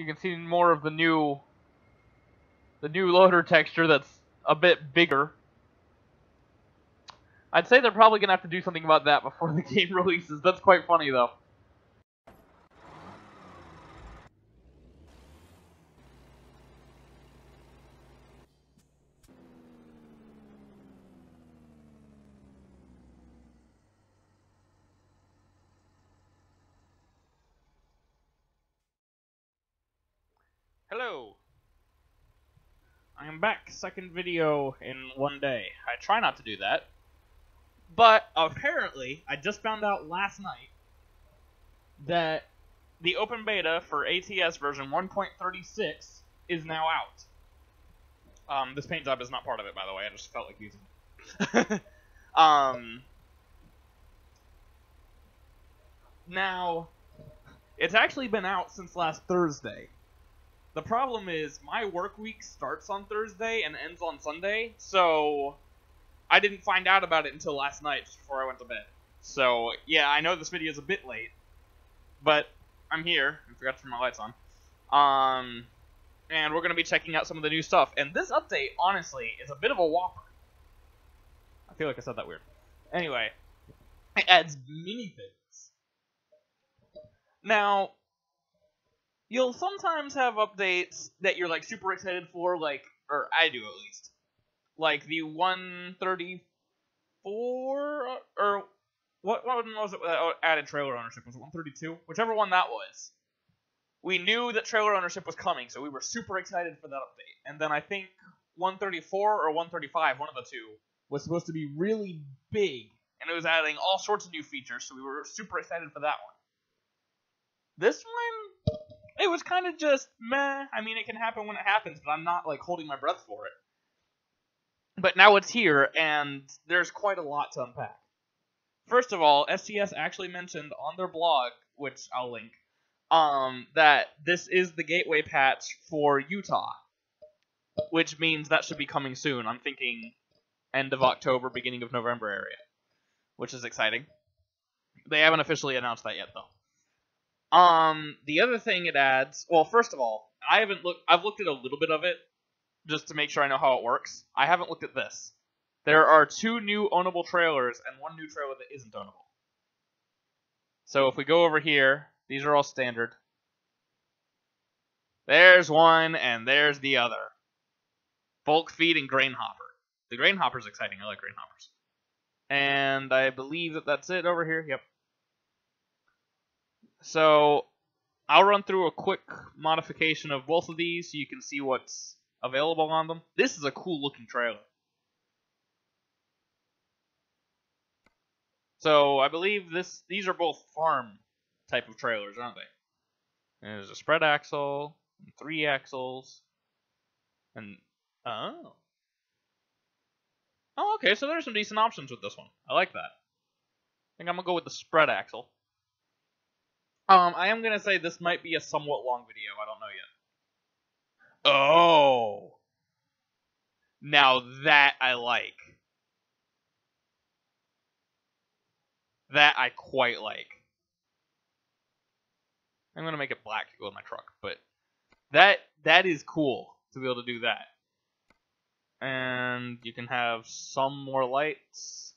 you can see more of the new the new loader texture that's a bit bigger. I'd say they're probably gonna have to do something about that before the game releases. That's quite funny though. I am back, second video in one day. I try not to do that. But apparently, I just found out last night that the open beta for ATS version 1.36 is now out. Um, this paint job is not part of it, by the way. I just felt like using it. um, now, it's actually been out since last Thursday. The problem is my work week starts on Thursday and ends on Sunday, so I didn't find out about it until last night before I went to bed. So yeah, I know this video is a bit late, but I'm here. I forgot to turn my lights on. Um, and we're gonna be checking out some of the new stuff. And this update, honestly, is a bit of a whopper. I feel like I said that weird. Anyway, it adds things Now, you'll sometimes have updates that you're like super excited for, like, or I do at least, like the 134 uh, or what what was it that added trailer ownership? Was it 132? Whichever one that was. We knew that trailer ownership was coming, so we were super excited for that update. And then I think 134 or 135, one of the two, was supposed to be really big, and it was adding all sorts of new features, so we were super excited for that one. This one it was kind of just meh. I mean, it can happen when it happens, but I'm not like holding my breath for it. But now it's here, and there's quite a lot to unpack. First of all, SCS actually mentioned on their blog, which I'll link, um, that this is the gateway patch for Utah, which means that should be coming soon. I'm thinking end of October, beginning of November area, which is exciting. They haven't officially announced that yet, though. Um, the other thing it adds, well, first of all, I haven't looked. I've looked at a little bit of it just to make sure I know how it works. I haven't looked at this. There are two new ownable trailers and one new trailer that isn't ownable. So if we go over here, these are all standard. There's one and there's the other. Bulk feed and grain hopper. The grain hopper's exciting. I like grain hoppers. And I believe that that's it over here. Yep. So I'll run through a quick modification of both of these so you can see what's available on them. This is a cool looking trailer. So I believe this these are both farm type of trailers, aren't they? And there's a spread axle, and three axles, and oh. Oh, okay, so there's some decent options with this one. I like that. I think I'm gonna go with the spread axle. Um, I am gonna say this might be a somewhat long video. I don't know yet. Oh, now that I like. That I quite like. I'm gonna make it black to go in my truck, but that that is cool to be able to do that. And you can have some more lights.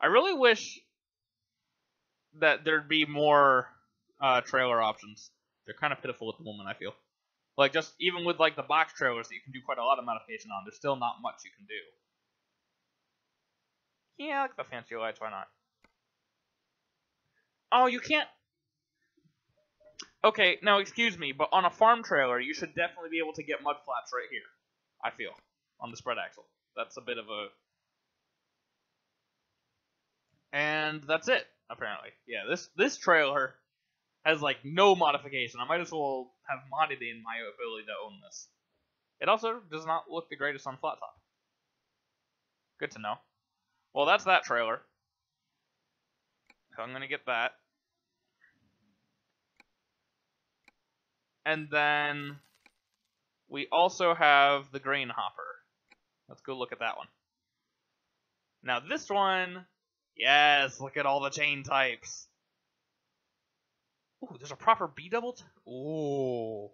I really wish that there'd be more uh, trailer options. They're kind of pitiful at the moment, I feel. Like, just even with, like, the box trailers that you can do quite a lot of modification on, there's still not much you can do. Yeah, like the fancy lights, why not? Oh, you can't... Okay, now excuse me, but on a farm trailer, you should definitely be able to get mud flaps right here. I feel. On the spread axle. That's a bit of a... And that's it, apparently. Yeah, this this trailer has like no modification. I might as well have modded in my ability to own this. It also does not look the greatest on flat top. Good to know. Well, that's that trailer. So I'm gonna get that. And then we also have the grain hopper. Let's go look at that one. Now this one, yes, look at all the chain types. Ooh, there's a proper B double. Ooh.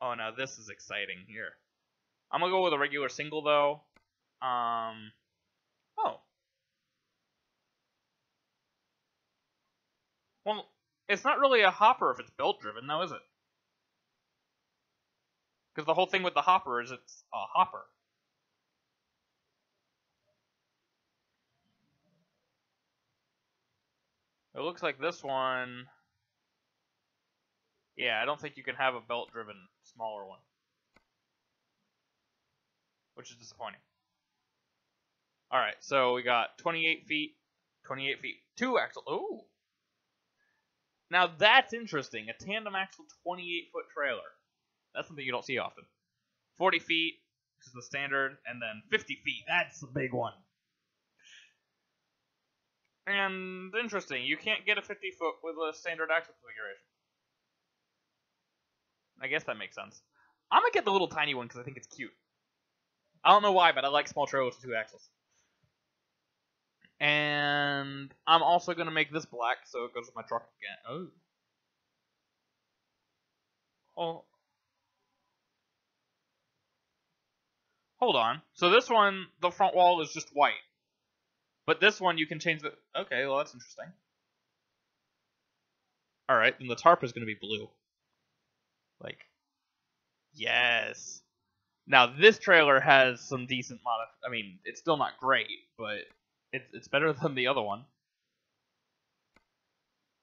Oh, now this is exciting here. I'm gonna go with a regular single though. Um. Oh. Well, it's not really a hopper if it's belt driven, though, is it? Because the whole thing with the hopper is it's a hopper. It looks like this one. Yeah, I don't think you can have a belt driven smaller one. Which is disappointing. Alright, so we got 28 feet, 28 feet, two axle. Ooh! Now that's interesting. A tandem axle 28 foot trailer. That's something you don't see often. 40 feet, which is the standard, and then 50 feet. That's the big one. And interesting, you can't get a 50 foot with a standard axle configuration. I guess that makes sense. I'm gonna get the little tiny one because I think it's cute. I don't know why, but I like small trailers with two axles. And I'm also gonna make this black so it goes with my truck again. Oh. Oh. Hold on. So this one, the front wall is just white. But this one you can change the Okay, well that's interesting. Alright, then the tarp is gonna be blue. Like Yes. Now this trailer has some decent modif I mean, it's still not great, but it's it's better than the other one.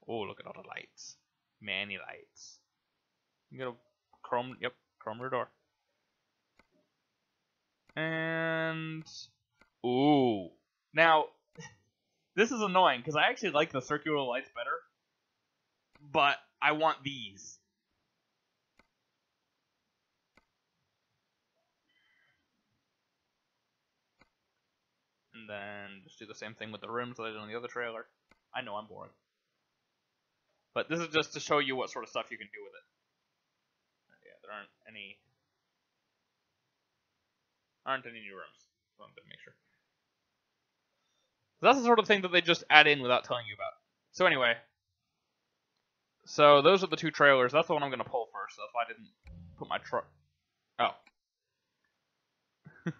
Oh, look at all the lights. Many lights. You got a chrome yep, chrome rear door. And ooh. Now this is annoying because I actually like the circular lights better. But I want these. And then just do the same thing with the rims that I did on the other trailer. I know I'm boring. But this is just to show you what sort of stuff you can do with it. Yeah, there aren't any aren't any new rooms, So I'm gonna make sure. So that's the sort of thing that they just add in without telling you about. So anyway, so those are the two trailers. That's the one I'm gonna pull first. so if I didn't put my truck. Oh,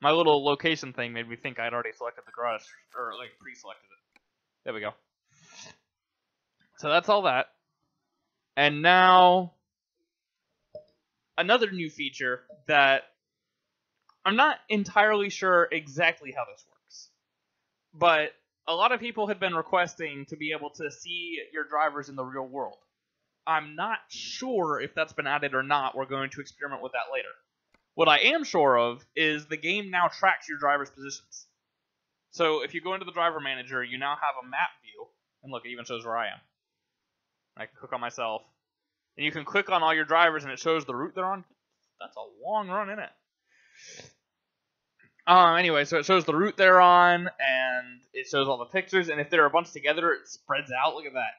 my little location thing made me think I'd already selected the garage, or like pre-selected it. There we go. So that's all that. And now, another new feature that I'm not entirely sure exactly how this works. But a lot of people had been requesting to be able to see your drivers in the real world. I'm not sure if that's been added or not. We're going to experiment with that later. What I am sure of is the game now tracks your driver's positions. So if you go into the driver manager, you now have a map view, and look, it even shows where I am. I can click on myself, and you can click on all your drivers, and it shows the route they're on. That's a long run, isn't it? Um, anyway, so it shows the route they're on, and it shows all the pictures, and if they're a bunch together, it spreads out. Look at that.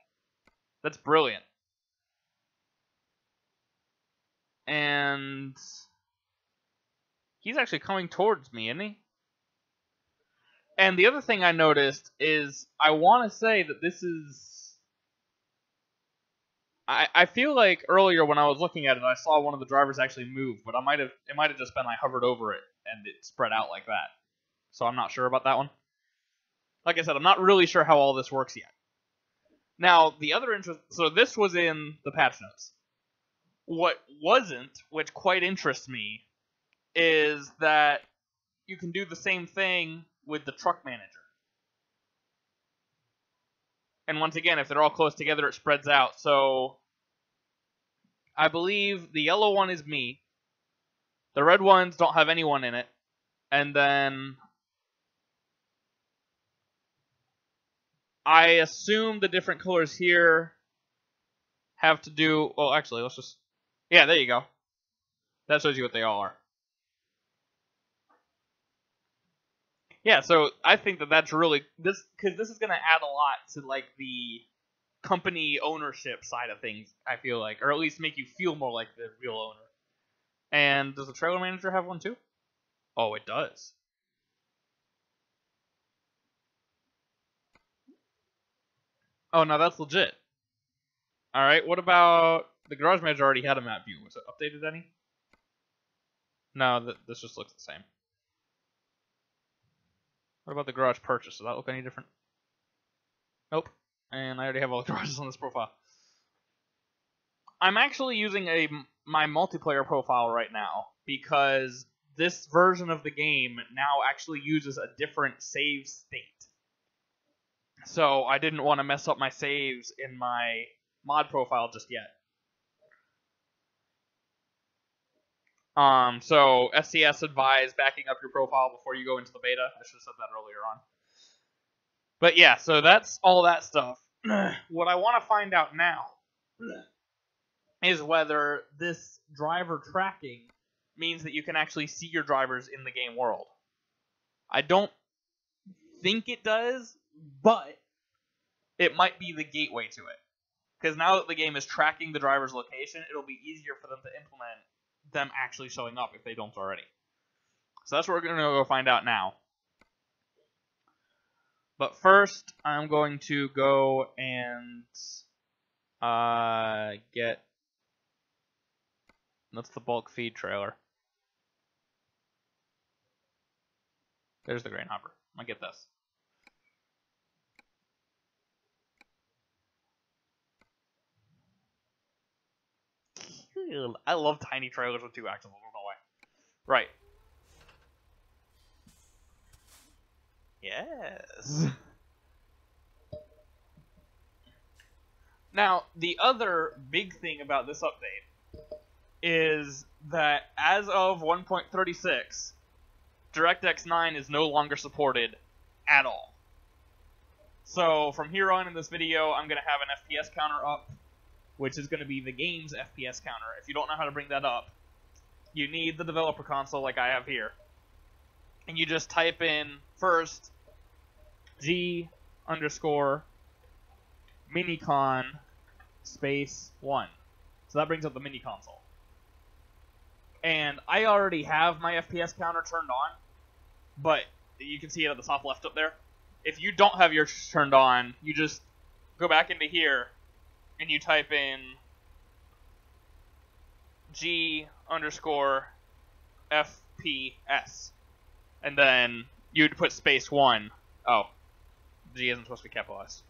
That's brilliant. And he's actually coming towards me, isn't he? And the other thing I noticed is I want to say that this is. I, I feel like earlier when I was looking at it, I saw one of the drivers actually move, but I might have it might have just been I hovered over it and it spread out like that. So I'm not sure about that one. Like I said, I'm not really sure how all this works yet. Now the other interest, so this was in the patch notes. What wasn't, which quite interests me, is that you can do the same thing with the truck manager. And once again, if they're all close together, it spreads out. So I believe the yellow one is me. The red ones don't have anyone in it. And then I assume the different colors here have to do. Well, actually, let's just. Yeah, there you go. That shows you what they all are. yeah, so I think that that's really this because this is going to add a lot to like the company ownership side of things. I feel like, or at least make you feel more like the real owner. And does the trailer manager have one too? Oh, it does. Oh, now that's legit. All right, what about the garage manager already had a map view. Was it updated any? No, th this just looks the same. What about the garage purchase? Does that look any different? Nope. And I already have all the garages on this profile. I'm actually using a my multiplayer profile right now because this version of the game now actually uses a different save state. So I didn't want to mess up my saves in my mod profile just yet. Um, so SCS advised backing up your profile before you go into the beta. I should have said that earlier on. But yeah, so that's all that stuff. what I want to find out now is whether this driver tracking means that you can actually see your drivers in the game world. I don't think it does, but it might be the gateway to it. Because now that the game is tracking the driver's location, it'll be easier for them to implement them actually showing up if they don't already. So that's what we're going to go find out now. But first, I'm going to go and uh, get. That's the bulk feed trailer. There's the grain hopper. I get this. I love tiny trailers with two axles. I don't know why. Right. Yes. Now, the other big thing about this update is that as of 1.36, DirectX 9 is no longer supported at all. So from here on in this video, I'm going to have an FPS counter up which is going to be the game's FPS counter. If you don't know how to bring that up, you need the developer console like I have here. And you just type in first G underscore minicon space 1. So that brings up the mini console. And I already have my FPS counter turned on, but you can see it at the top left up there. If you don't have yours turned on, you just go back into here and you type in G underscore FPS, and then you'd put space one. Oh, G isn't supposed to be capitalized.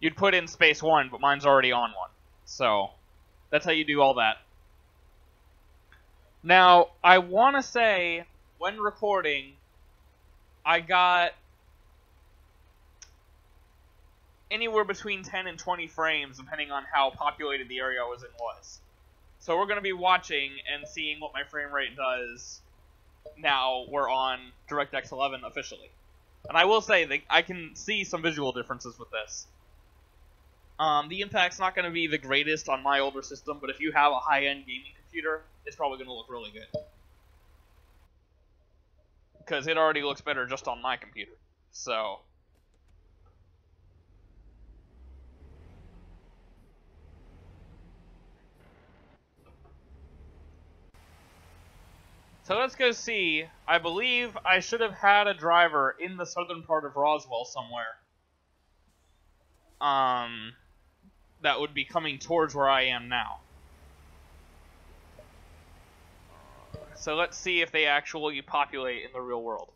You'd put in space one, but mine's already on one. So that's how you do all that. Now, I want to say, when recording, I got anywhere between 10 and 20 frames, depending on how populated the area I was in was. So we're going to be watching and seeing what my frame rate does now we're on DirectX 11 officially. And I will say that I can see some visual differences with this. Um, the impact's not going to be the greatest on my older system, but if you have a high-end gaming computer, it's probably going to look really good. Because it already looks better just on my computer. So, So let's go see. I believe I should have had a driver in the southern part of Roswell somewhere. Um, that would be coming towards where I am now. So let's see if they actually populate in the real world.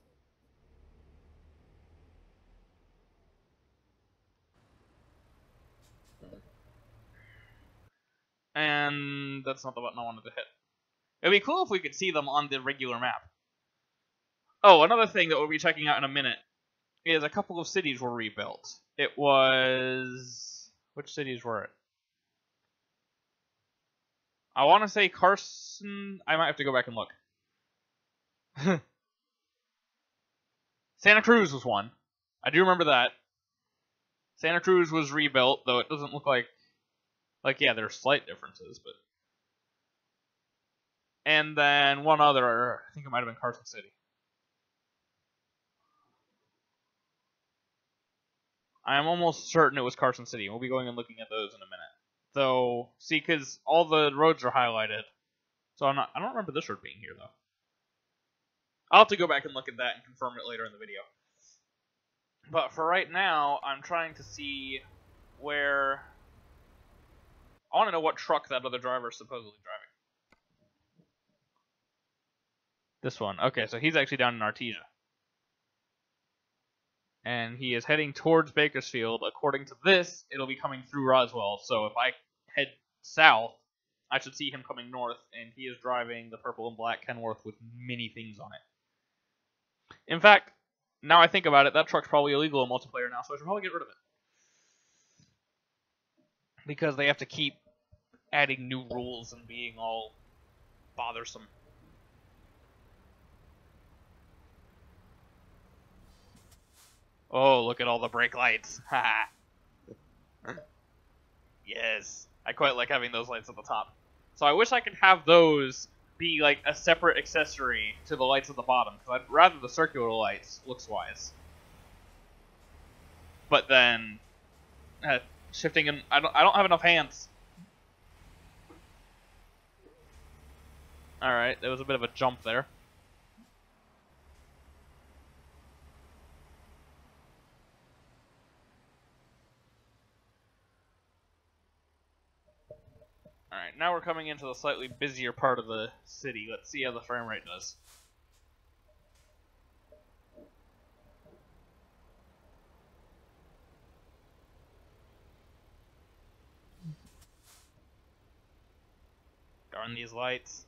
And that's not the button I wanted to hit. It'd be cool if we could see them on the regular map. Oh, another thing that we'll be checking out in a minute is a couple of cities were rebuilt. It was... Which cities were it? I want to say Carson... I might have to go back and look. Santa Cruz was one. I do remember that. Santa Cruz was rebuilt, though it doesn't look like... Like, yeah, there are slight differences, but and then one other. I think it might have been Carson City. I am almost certain it was Carson City. We'll be going and looking at those in a minute. Though, see, because all the roads are highlighted, so I'm not. I don't remember this road being here though. I'll have to go back and look at that and confirm it later in the video. But for right now, I'm trying to see where I want to know what truck that other driver is supposedly driving. This one. Okay, so he's actually down in Artesia. And he is heading towards Bakersfield. According to this, it'll be coming through Roswell. So if I head south, I should see him coming north, and he is driving the purple and black Kenworth with many things on it. In fact, now I think about it, that truck's probably illegal in multiplayer now, so I should probably get rid of it. Because they have to keep adding new rules and being all bothersome. Oh, look at all the brake lights. Ha! yes. I quite like having those lights at the top. So I wish I could have those be like a separate accessory to the lights at the bottom, because I'd rather the circular lights, looks-wise. But then, uh, shifting and I don't I don't have enough hands. All right, there was a bit of a jump there. Now we're coming into the slightly busier part of the city. Let's see how the frame rate does. Darn these lights.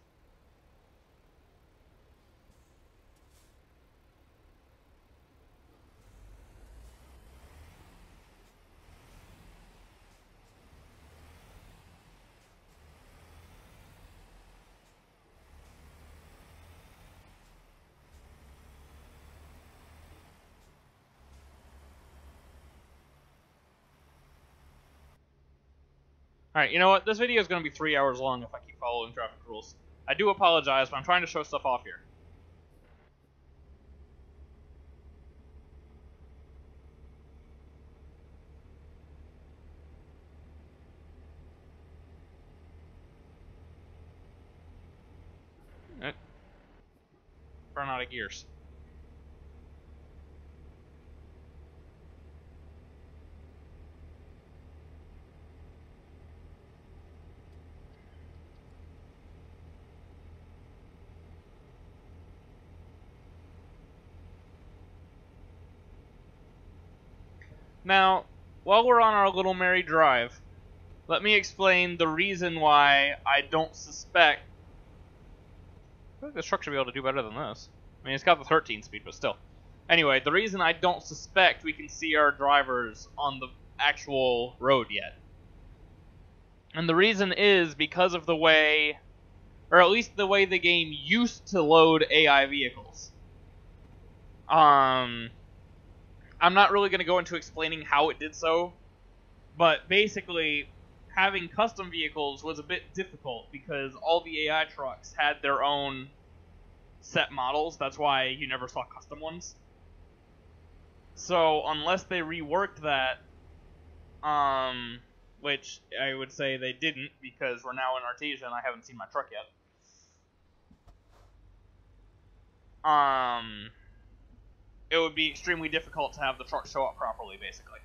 Alright, you know what? This video is going to be three hours long if I keep following traffic rules. I do apologize, but I'm trying to show stuff off here. Eh. Run out of gears. Now, while we're on our little merry drive, let me explain the reason why I don't suspect... I think this truck should be able to do better than this. I mean, it's got the 13 speed, but still. Anyway, the reason I don't suspect we can see our drivers on the actual road yet. And the reason is because of the way, or at least the way the game used to load AI vehicles. Um, I'm not really going to go into explaining how it did so, but basically, having custom vehicles was a bit difficult because all the AI trucks had their own set models. That's why you never saw custom ones. So unless they reworked that, um, which I would say they didn't because we're now in Artesia and I haven't seen my truck yet. Um, it would be extremely difficult to have the truck show up properly, basically.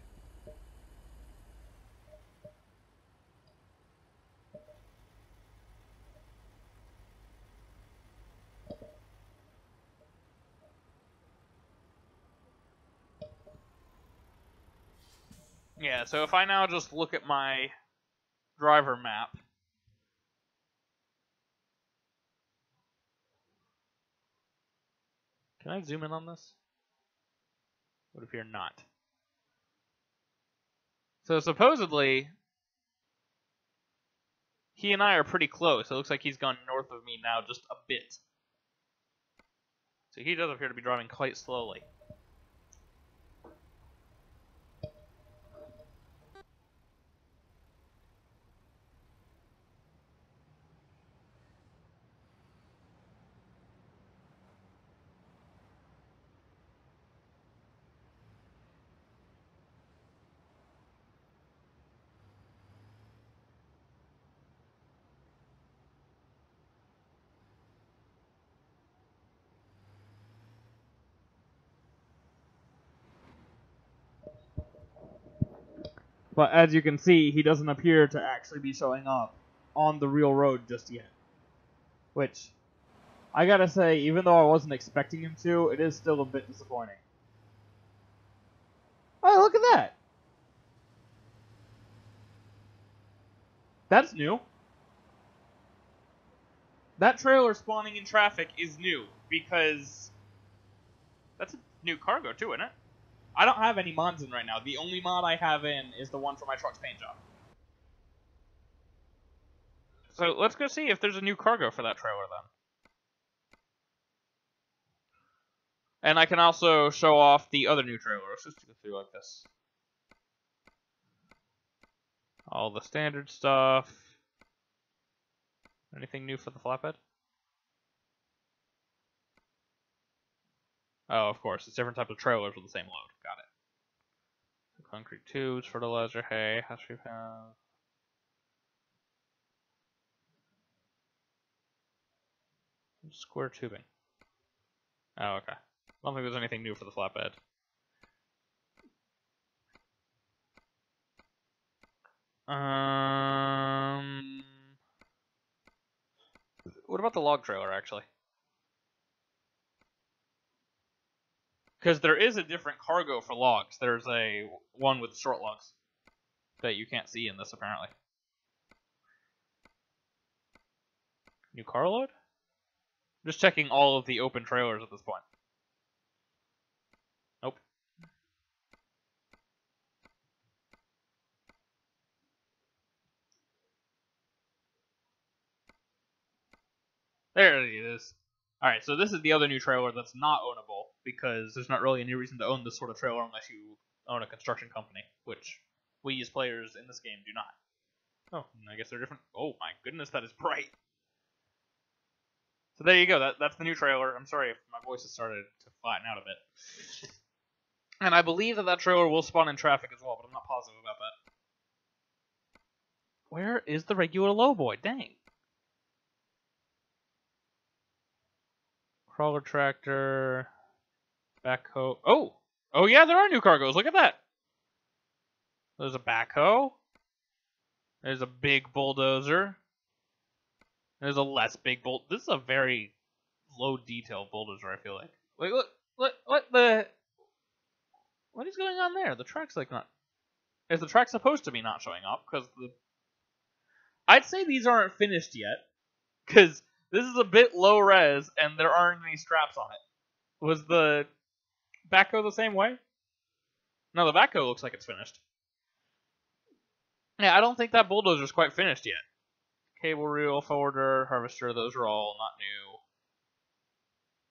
Yeah, so if I now just look at my driver map, Can I zoom in on this? What appear not? So supposedly, he and I are pretty close. It looks like he's gone north of me now just a bit. So he does appear to be driving quite slowly. But as you can see, he doesn't appear to actually be showing up on the real road just yet. Which, I gotta say, even though I wasn't expecting him to, it is still a bit disappointing. Oh, look at that! That's new. That trailer spawning in traffic is new because that's a new cargo too, isn't it? I don't have any mods in right now. The only mod I have in is the one for my truck's paint job. So let's go see if there's a new cargo for that trailer then. And I can also show off the other new trailer. Let's just go through like this. All the standard stuff. Anything new for the flatbed? Oh, of course. It's different types of trailers with the same load. Got it. Concrete tubes, fertilizer, hay, has to have. Square tubing. Oh, okay. I don't think there's anything new for the flatbed. Um, what about the log trailer, actually? Because there is a different cargo for logs. There's a one with short logs that you can't see in this, apparently. New carload? Just checking all of the open trailers at this point. Nope. There it is. Alright, so this is the other new trailer that's not ownable, because there's not really any reason to own this sort of trailer unless you own a construction company, which we as players in this game do not. Oh, I guess they're different. Oh my goodness, that is bright. So there you go. That that's the new trailer. I'm sorry if my voice has started to flatten out a bit. And I believe that that trailer will spawn in traffic as well, but I'm not positive about that. Where is the regular lowboy? Dang. Crawler tractor, backhoe. Oh, oh yeah, there are new cargoes. Look at that. There's a backhoe. There's a big bulldozer. There's a less big bolt. This is a very low detail bulldozer. I feel like. Wait, look, look, what the? What is going on there? The track's like not. Is the track supposed to be not showing up? Because the. I'd say these aren't finished yet, because this is a bit low res and there aren't any straps on it. Was the backhoe the same way? No, the backhoe looks like it's finished. Yeah, I don't think that bulldozer's is quite finished yet. Cable reel, forwarder, harvester, those are all not new.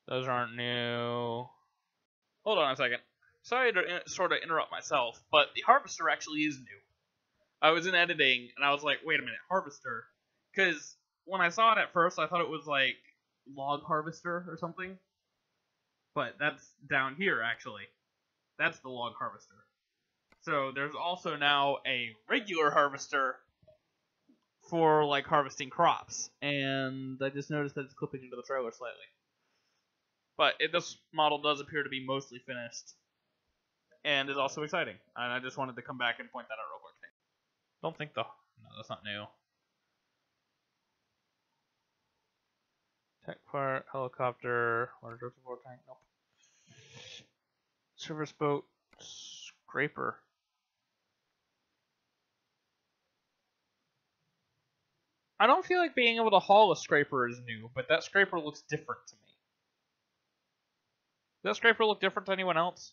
Those aren't new. Hold on a second. Sorry to sort of interrupt myself, but the harvester actually is new. I was in editing and I was like, wait a minute, harvester? Because when I saw it at first, I thought it was like log harvester or something. But that's down here actually. That's the log harvester. So there's also now a regular harvester for like harvesting crops, and I just noticed that it's clipping into the trailer slightly. But it, this model does appear to be mostly finished, and is also exciting. And I just wanted to come back and point that out real quick. Don't think the no, that's not new. Part, helicopter, water reservoir tank, nope. Service boat, scraper. I don't feel like being able to haul a scraper is new, but that scraper looks different to me. Does that scraper look different to anyone else?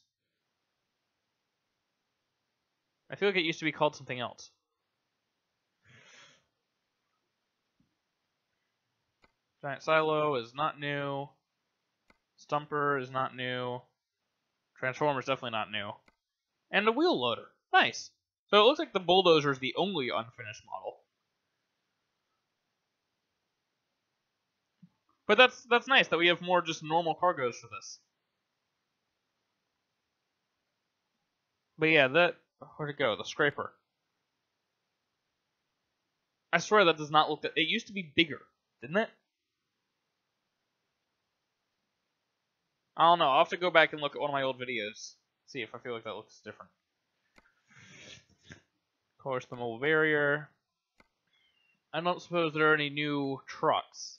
I feel like it used to be called something else. Silo is not new. Stumper is not new. Transformer is definitely not new. And a wheel loader. Nice. So it looks like the bulldozer is the only unfinished model. But that's that's nice that we have more just normal cargoes for this. But yeah, that where'd it go? The scraper. I swear that does not look that it used to be bigger, didn't it? I don't know. I'll have to go back and look at one of my old videos, see if I feel like that looks different. Of course, the mobile barrier. I don't suppose there are any new trucks.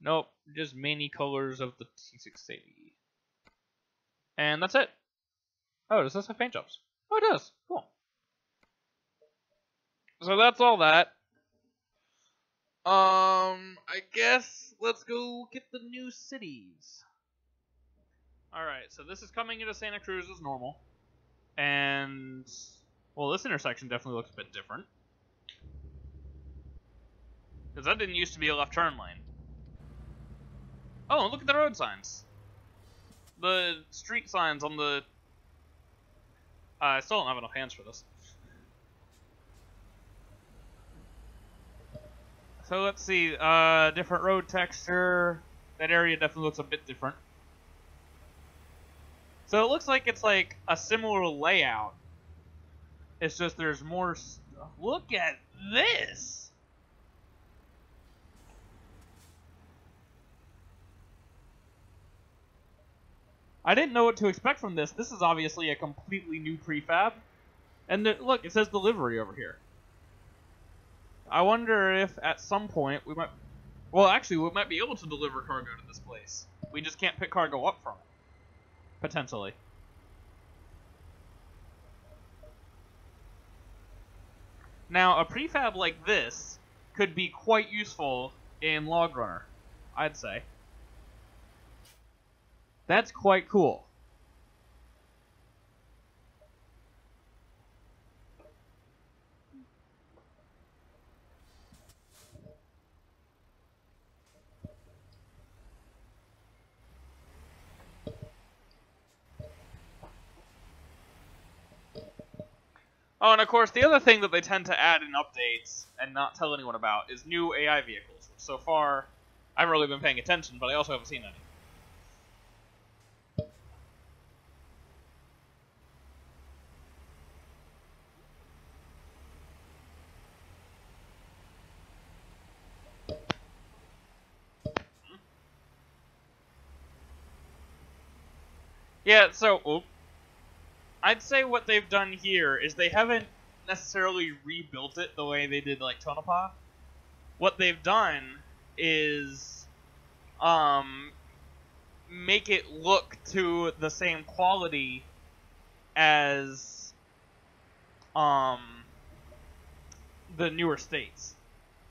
Nope, just many colors of the T680. And that's it. Oh, does this have paint jobs? Oh, it does. Cool. So that's all that. Uh, Um, I guess let's go get the new cities. Alright, so this is coming into Santa Cruz as normal. And, well, this intersection definitely looks a bit different. Because that didn't used to be a left turn lane. Oh, look at the road signs. The street signs on the... Uh, I still don't have enough hands for this. So let's see, uh, different road texture. That area definitely looks a bit different. So it looks like it's like a similar layout. It's just there's more stuff. Look at this! I didn't know what to expect from this. This is obviously a completely new prefab. And the, look, it says delivery over here. I wonder if at some point we might... Well, actually, we might be able to deliver cargo to this place. We just can't pick cargo up from it. Potentially. Now, a prefab like this could be quite useful in Log Runner, I'd say. That's quite cool. Oh, and of course, the other thing that they tend to add in updates and not tell anyone about is new AI vehicles. Which so far, I haven't really been paying attention, but I also haven't seen any. Hmm? Yeah, so, oop. I'd say what they've done here is they haven't necessarily rebuilt it the way they did like Tonopah. What they've done is um make it look to the same quality as um the newer states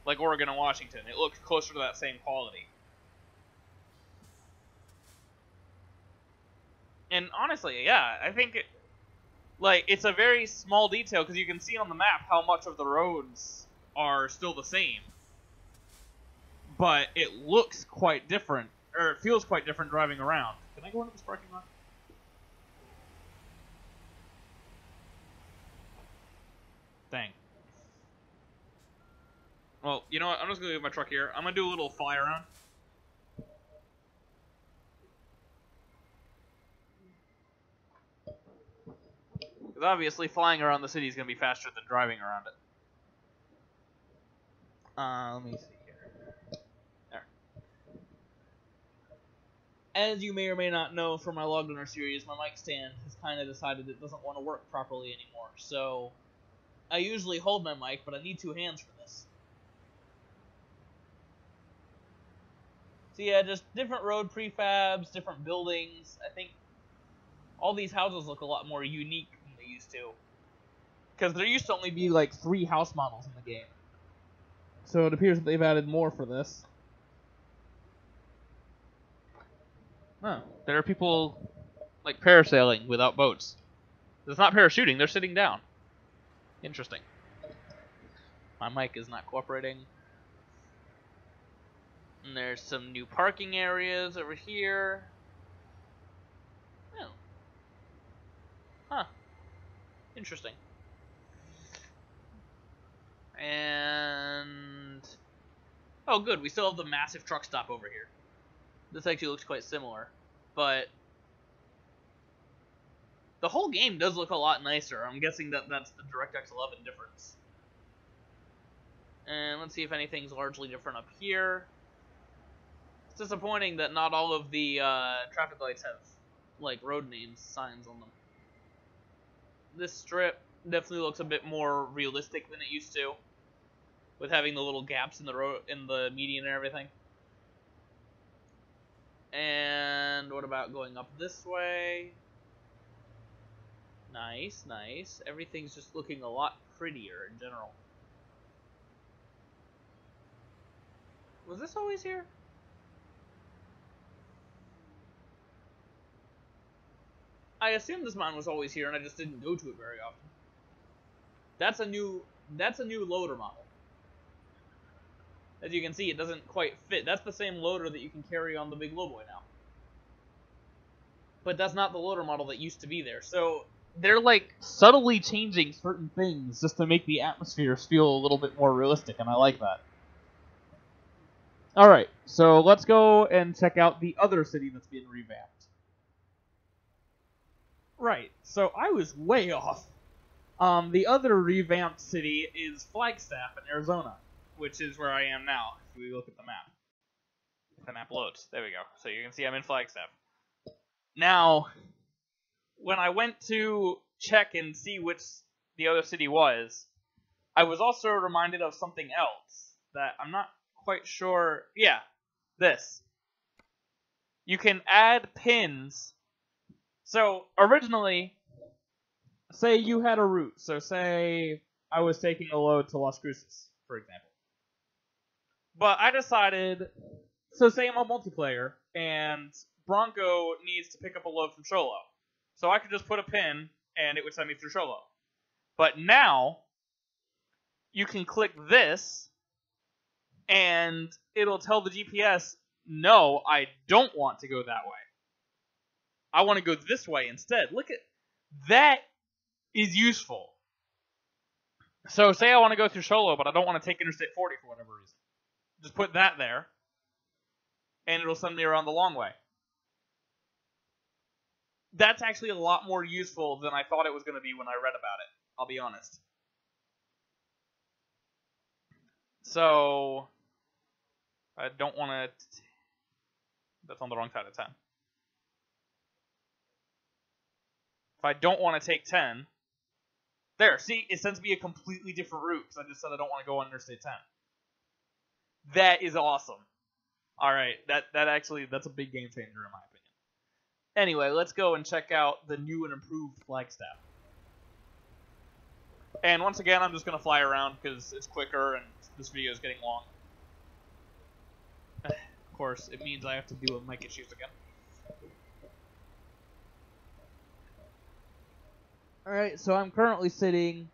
like Oregon and Washington. It looks closer to that same quality. And honestly, yeah, I think like it's a very small detail because you can see on the map how much of the roads are still the same. But it looks quite different, or it feels quite different driving around. Can I go into this parking lot? Dang. Well, you know what? I'm just gonna leave my truck here. I'm gonna do a little fly around. Because obviously flying around the city is going to be faster than driving around it. Uh, let me see here. There. As you may or may not know from my LogRunner series, my mic stand has kind of decided it doesn't want to work properly anymore. So, I usually hold my mic, but I need two hands for this. So yeah, just different road prefabs, different buildings. I think all these houses look a lot more unique used to. Because there used to only be like three house models in the game. So it appears that they've added more for this. Oh, there are people like parasailing without boats. It's not parachuting, they're sitting down. Interesting. My mic is not cooperating. And there's some new parking areas over here. Oh. Huh. Interesting. And oh, good. We still have the massive truck stop over here. This actually looks quite similar, but the whole game does look a lot nicer. I'm guessing that that's the DirectX 11 difference. And let's see if anything's largely different up here. It's disappointing that not all of the uh, traffic lights have like road names signs on them. This strip definitely looks a bit more realistic than it used to, with having the little gaps in the road in the median and everything. And what about going up this way? Nice, nice. Everything's just looking a lot prettier in general. Was this always here? I assume this mine was always here and I just didn't go to it very often. That's a new that's a new loader model. As you can see, it doesn't quite fit. That's the same loader that you can carry on the big lowboy now. But that's not the loader model that used to be there. So they're like subtly changing certain things just to make the atmospheres feel a little bit more realistic, and I like that. Alright, so let's go and check out the other city that's being revamped. Right, so I was way off. Um, the other revamped city is Flagstaff in Arizona, which is where I am now, if we look at the map. If the map loads. There we go. So you can see I'm in Flagstaff. Now, when I went to check and see which the other city was, I was also reminded of something else that I'm not quite sure. Yeah, this. You can add pins. So originally, say you had a route. So say I was taking a load to Las Cruces, for example. But I decided. So say I'm a multiplayer and Bronco needs to pick up a load from Show Low. So I could just put a pin and it would send me through Show Low. But now you can click this and it'll tell the GPS, no, I don't want to go that way. I want to go this way instead. Look at that is useful. So say I want to go through Show Low, but I don't want to take Interstate 40 for whatever reason. Just put that there, and it'll send me around the long way. That's actually a lot more useful than I thought it was going to be when I read about it. I'll be honest. So, I don't want to. That's on the wrong side of 10. If I don't want to take 10, there, see, it sends me a completely different route because I just said I don't want to go on Interstate 10. That is awesome. All right, that that actually that's a big game changer in my opinion. Anyway, let's go and check out the new and improved Flagstaff. And once again, I'm just gonna fly around because it's quicker and this video is getting long. of course, it means I have to deal with mic issues again. Alright, so I'm currently sitting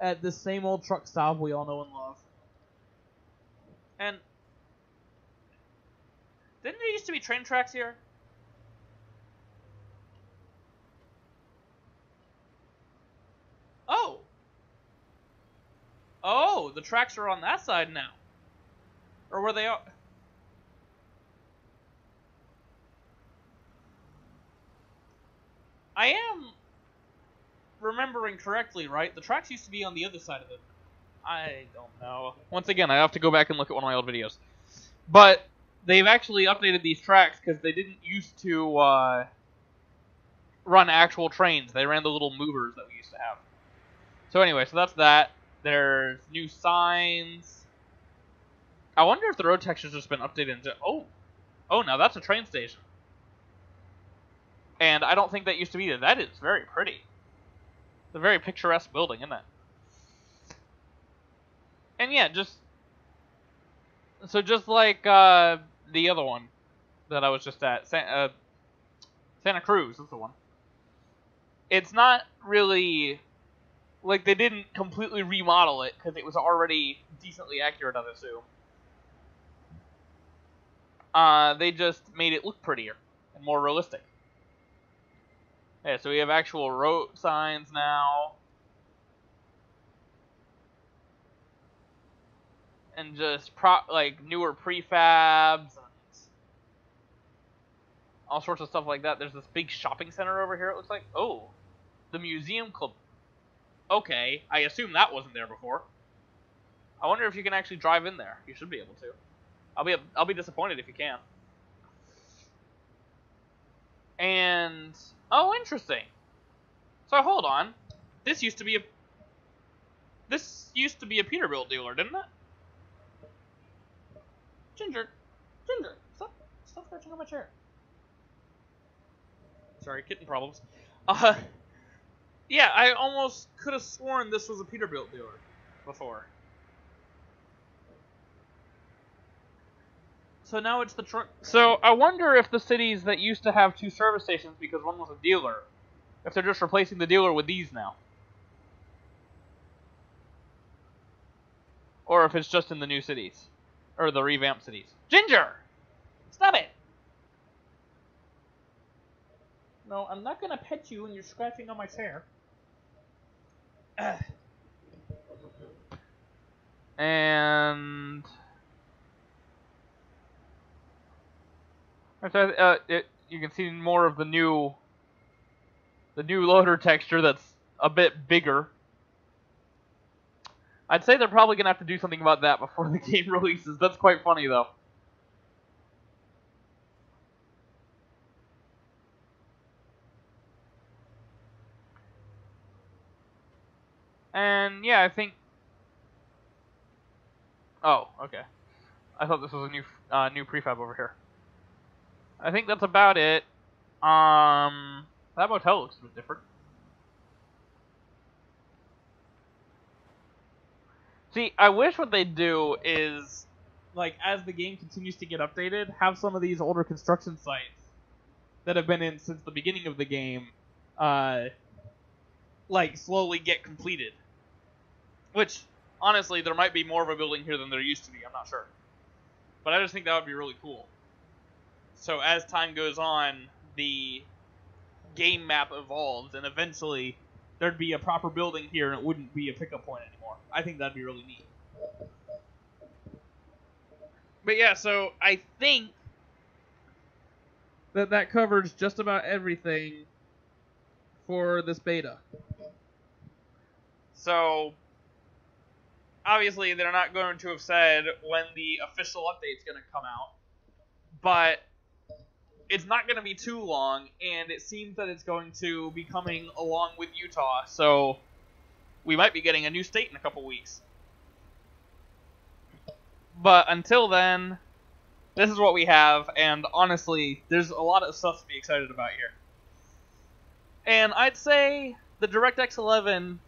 at the same old truck stop we all know and love. And didn't there used to be train tracks here? Oh. Oh, the tracks are on that side now. Or were they all... I am remembering correctly, right? The tracks used to be on the other side of it. I don't know. Once again, I have to go back and look at one of my old videos. But they've actually updated these tracks because they didn't used to uh, run actual trains. They ran the little movers that we used to have. So anyway, so that's that. There's new signs. I wonder if the road texture's just been updated into... Oh! Oh, now that's a train station. And I don't think that used to be there. That is very pretty. It's a very picturesque building, isn't it? And yeah, just... So just like uh, the other one that I was just at, San, uh, Santa Cruz is the one. It's not really like they didn't completely remodel it because it was already decently accurate, I assume. Uh, they just made it look prettier and more realistic. Yeah, so we have actual road signs now. And just pro like newer prefabs all sorts of stuff like that. There's this big shopping center over here, it looks like. Oh, the museum club. Okay, I assume that wasn't there before. I wonder if you can actually drive in there. You should be able to. I'll be I'll be disappointed if you can. And oh, interesting. So hold on. This used to be a. This used to be a Peterbilt dealer, didn't it? Ginger, Ginger, stop, stop scratching on my chair. Sorry, kitten problems. Uh, yeah, I almost could have sworn this was a Peterbilt dealer before. So now it's the truck. So I wonder if the cities that used to have two service stations because one was a dealer, if they're just replacing the dealer with these now. Or if it's just in the new cities. Or the revamped cities. Ginger! Stop it! No, I'm not gonna pet you when you're scratching on my chair. And uh, it, you can see more of the new the new loader texture that's a bit bigger. I'd say they're probably gonna have to do something about that before the game releases. That's quite funny though. And yeah, I think. Oh, okay. I thought this was a new uh, new prefab over here. I think that's about it. Um, that motel looks a bit different. See, I wish what they'd do is, like, as the game continues to get updated, have some of these older construction sites that have been in since the beginning of the game, uh, like, slowly get completed. Which, honestly, there might be more of a building here than there used to be, I'm not sure. But I just think that would be really cool. So as time goes on, the game map evolves, and eventually there'd be a proper building here, and it wouldn't be a pickup point anymore. I think that'd be really neat. But yeah, so I think that that covers just about everything for this beta. So obviously they're not going to have said when the official update's going to come out, but it's not going to be too long, and it seems that it's going to be coming along with Utah, so we might be getting a new state in a couple weeks. But until then, this is what we have, and honestly, there's a lot of stuff to be excited about here. And I'd say the DirectX 11,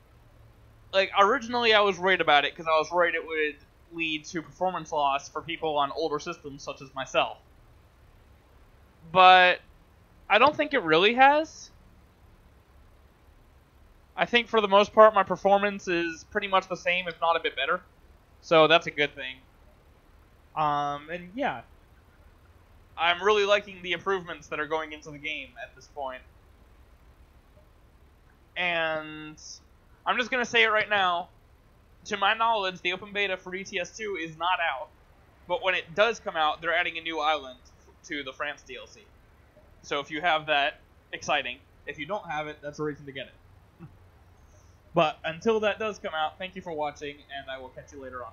like, originally I was worried about it because I was worried it would lead to performance loss for people on older systems such as myself but I don't think it really has. I think for the most part, my performance is pretty much the same, if not a bit better. So that's a good thing. Um, and yeah, I'm really liking the improvements that are going into the game at this point. And I'm just gonna say it right now. To my knowledge, the open beta for ETS2 is not out. But when it does come out, they're adding a new island to the France DLC. So if you have that, exciting. If you don't have it, that's a reason to get it. but until that does come out, thank you for watching, and I will catch you later on.